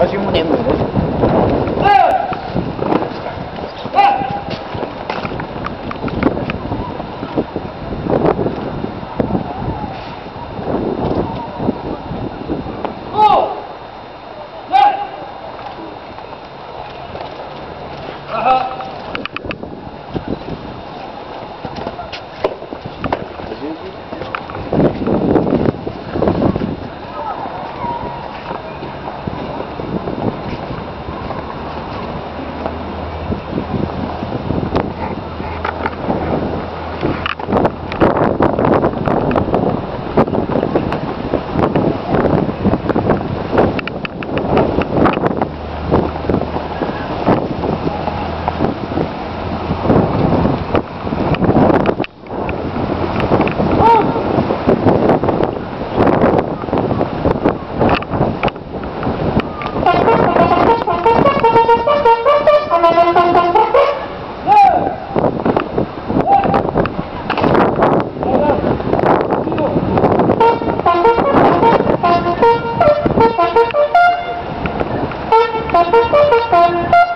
他兄弟母。Thank you.